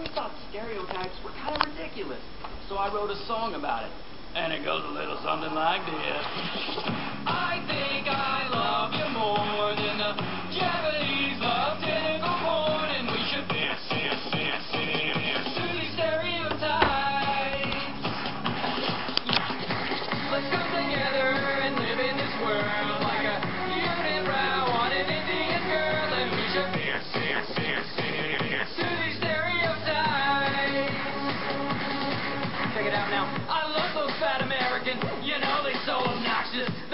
always thought stereotypes were kind of ridiculous, so I wrote a song about it. And it goes a little something like this. I think check it out now. I love those fat Americans, you know, they're so obnoxious.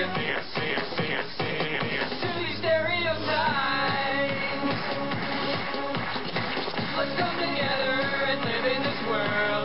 Let's come together and live in this world.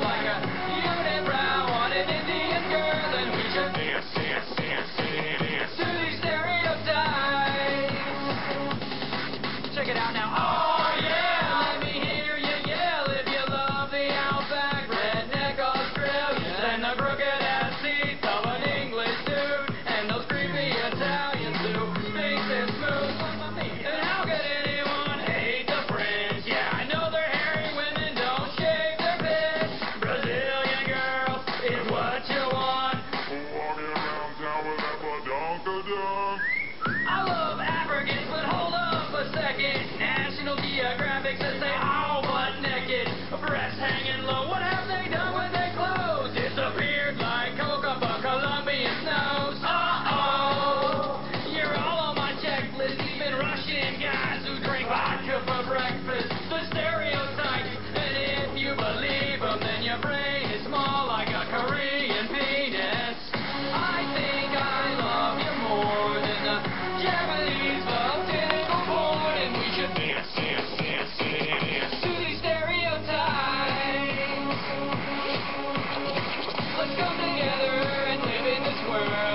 world.